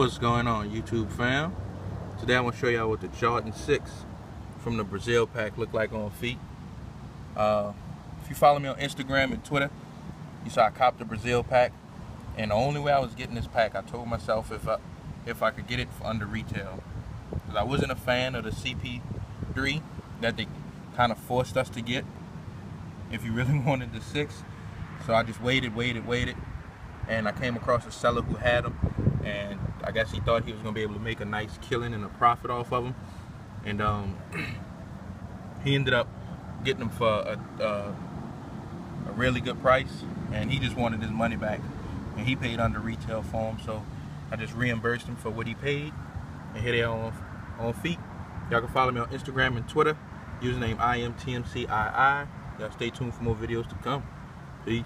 What's going on YouTube fam? Today I'm going to show y'all what the Jordan 6 from the Brazil pack look like on feet. Uh, if you follow me on Instagram and Twitter, you saw I copped the Brazil pack. And the only way I was getting this pack, I told myself if I, if I could get it under retail. Because I wasn't a fan of the CP3 that they kind of forced us to get if you really wanted the 6. So I just waited, waited, waited. And I came across a seller who had them. And I guess he thought he was going to be able to make a nice killing and a profit off of them. And um, he ended up getting them for a, a, a really good price. And he just wanted his money back. And he paid under retail for them. So I just reimbursed him for what he paid. And here they are on, on feet. Y'all can follow me on Instagram and Twitter. Username iAmTMCII. Y'all stay tuned for more videos to come. Peace.